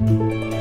Música